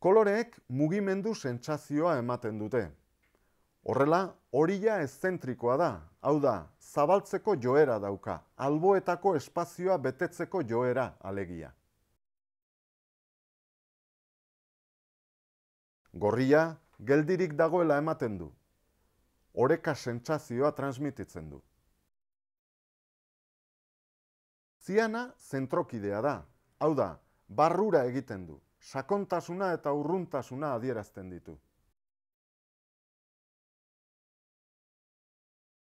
Koloreek mugimendu sentsazioa ematen dute. Horrela, horia eszentrikoa da, hau da, zabaltzeko joera dauka, alboetako espazioa betetzeko joera alegia. Gorria, geldirik dagoela ematen du. Oreka sentsazioa transmititzen du. Ziana zentrokidea da, hau da, barrura egiten du, sakontasuna eta urruntasuna adierazten ditu.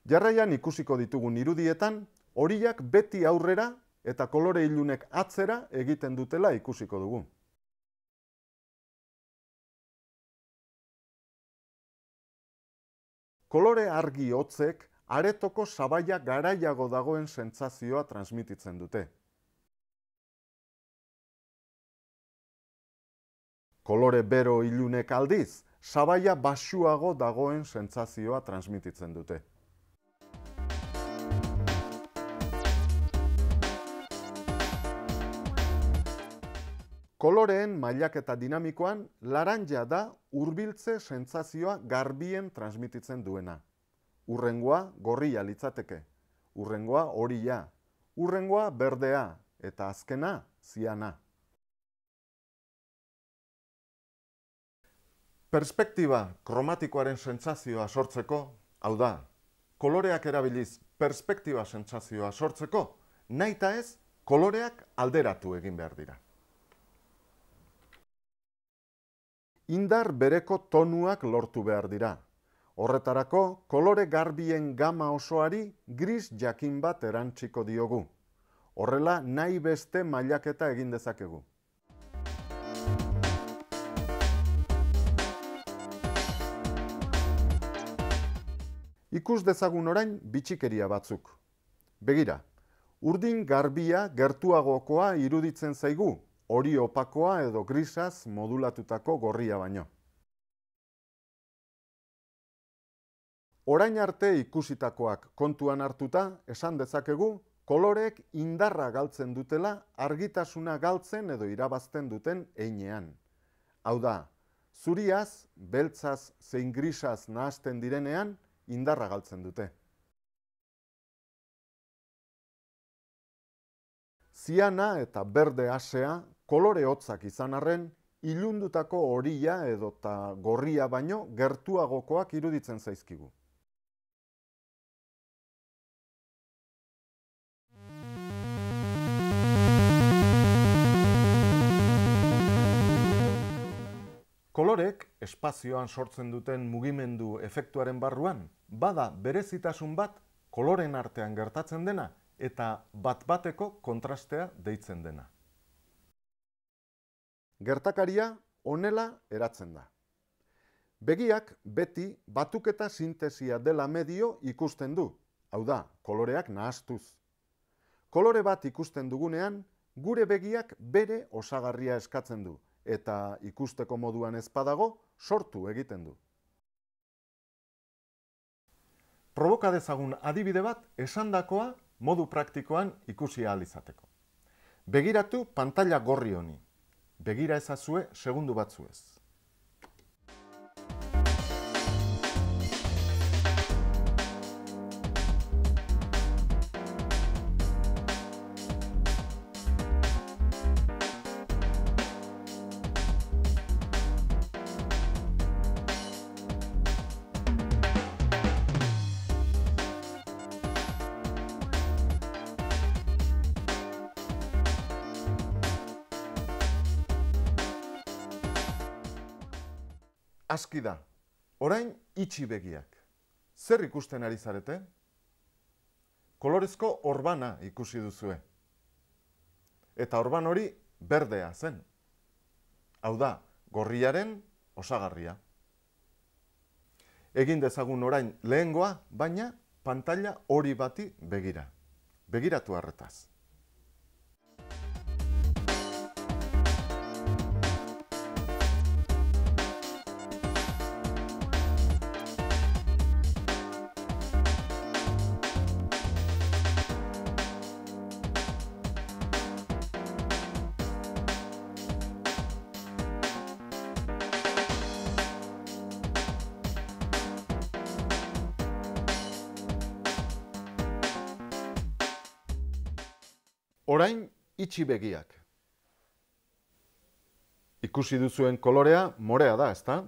Jarraian ikusiko ditugun irudietan, horiak beti aurrera eta kolore ilunek atzera egiten dutela ikusiko dugu. Kolore argi hotzek aretoko sabaia garaiago dagoen sentsazioa transmititzen dute. Kolore bero ilunek aldiz, sabaia basuago dagoen sentsazioa transmititzen dute. Koloreen mailaketa dinamikoan, laranja da hurbiltze sentsazioa garbien transmititzen duena. Urrengoa gorria litzateke, urrengoa horia, urrengoa berdea eta azkena ziana. Perspektiba kromatikoaren sentsazioa sortzeko, hau da, koloreak erabiliz perspektiba sentsazioa sortzeko, naita ez koloreak alderatu egin behar dira. Indar bereko tonuak lortu behar dira. Horretarako, kolore garbien gama osoari gris jakin bat erantziko diogu. Horrela, nahi beste mailaketa egin dezakegu. Ikus dezagun orain bitxikeria batzuk. Begira, urdin garbia gertuagokoa iruditzen zaigu, hori opakoa edo grisaz modulatutako gorria baino. Orain arte ikusitakoak kontuan hartuta, esan dezakegu, kolorek indarra galtzen dutela argitasuna galtzen edo irabazten duten einean. Hau da, zuriaz, beltzaz, zein grisaz nahazten direnean, indarra galtzen dute. Ziana eta berde asea kolore hotzak izan arren, ilundutako horia edota gorria baino gertuagokoak iruditzen zaizkigu. Kolorek espazioan sortzen duten mugimendu efektuaren barruan, bada berezitasun bat koloren artean gertatzen dena eta bat-bateko kontrastea deitzen dena. Gertakaria honela eratzen da. Begiak beti batuketa sintesia dela medio ikusten du, hau da, koloreak nahastuz. Kolore bat ikusten dugunean, gure begiak bere osagarria eskatzen du, eta ikusteko moduan ezpadago sortu egiten du. Provoka dezagun adibide bat esandakoa modu praktikoan ikusi ahal izateko. Begiratu pantalla gorri honi. Begira ezazue segundu batzuez. Aski da. Orain itxi begiak. Zer ikusten ari zarete? Kolorezko orbana ikusi duzue. Eta orban hori berdea zen. Hau da, gorriaren osagarria. Egin dezagun orain lehengoa, baina pantalla hori bati begira. Begiratu harretaz. Orain itxi begiak. Ikusi duzuen kolorea morea da, ezta?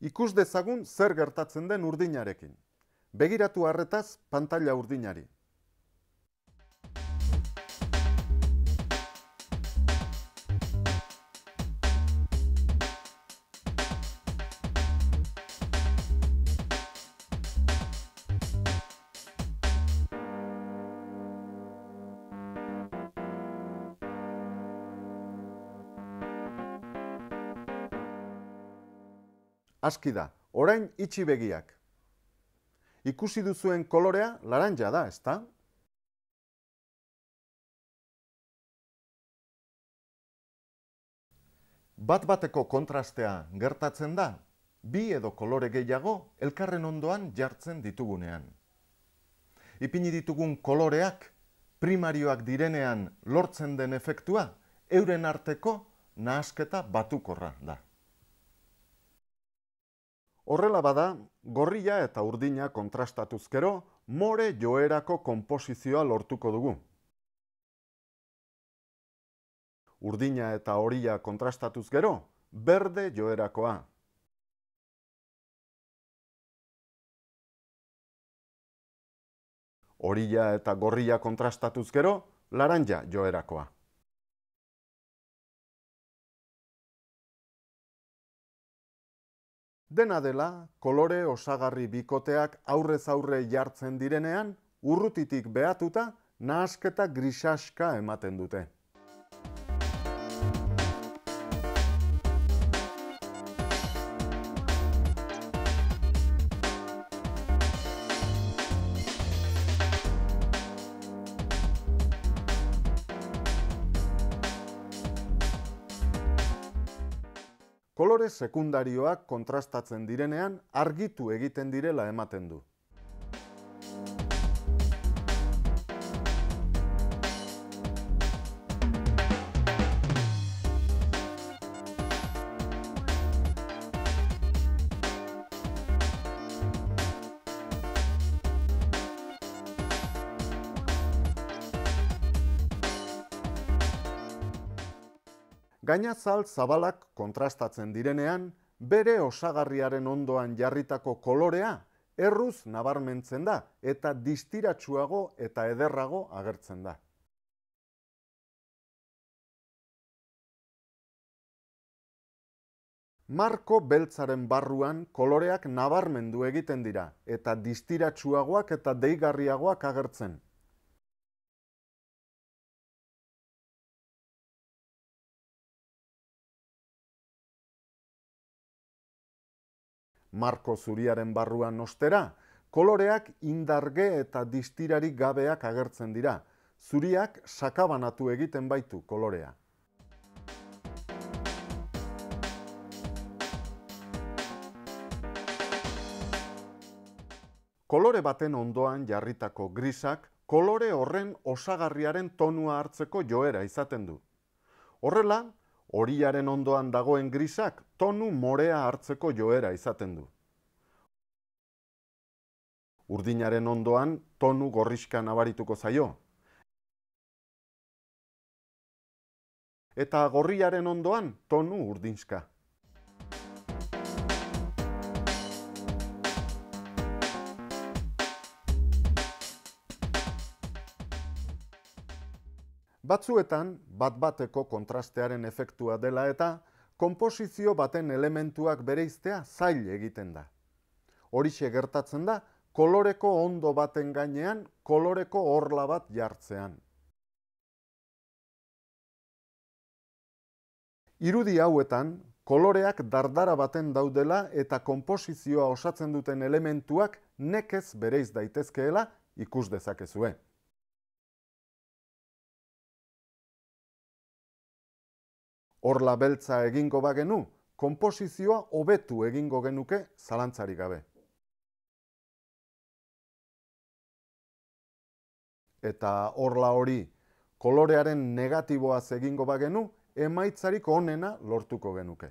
Ikus dezagun zer gertatzen den urdinarekin. Begiratu harretaz pantalla urdinari. Aski da, orain itxi begiak. Ikusi duzuen kolorea laranja da, ezta? Bat bateko kontrastea gertatzen da, bi edo kolore gehiago elkarren ondoan jartzen ditugunean. Ipini ditugun koloreak, primarioak direnean lortzen den efektua, euren arteko nahasketa batukorra da. Horrela bada, gorria eta urdina kontrastatuzkero, more joerako konposizioa lortuko dugu. Urdina eta horia kontrastatuz gero, berde joerakoa. Horia eta gorria kontrastatuz gero, laranja joerakoa. Dena dela, kolore osagarri bikoteak aurrez aurre jartzen direnean, urrutitik behatuta, nahasketa grisaska ematen dute. Kolore sekundarioak kontrastatzen direnean argitu egiten direla ematen du. Gainazal zabalak kontrastatzen direnean, bere osagarriaren ondoan jarritako kolorea erruz nabarmentzen da eta distiratsuago eta ederrago agertzen da. Marko beltzaren barruan koloreak nabarmendu egiten dira eta distiratsuagoak eta deigarriagoak agertzen. Marko zuriaren barruan ostera, koloreak indarge eta distirarik gabeak agertzen dira. Zuriak sakabanatu egiten baitu kolorea. Kolore baten ondoan jarritako grisak, kolore horren osagarriaren tonua hartzeko joera izaten du. Horrela, horiaren ondoan dagoen grisak tonu morea hartzeko joera izaten du. Urdinaren ondoan tonu gorriska nabarituko zaio. Eta gorriaren ondoan tonu urdinska. Batzuetan, bat-bateko kontrastearen efektua dela eta, konposizio baten elementuak bereiztea zail egiten da. Horixe gertatzen da, koloreko ondo baten gainean, koloreko orla bat jartzean. Irudi hauetan, koloreak dardara baten daudela eta konposizioa osatzen duten elementuak nekez bereiz daitezkeela ikus dezakezue. Horla beltza egingo bagenu, konposizioa hobetu egingo genuke zalantzari gabe. Eta horla hori kolorearen negatiboaz egingo bagenu, emaitzarik onena lortuko genuke.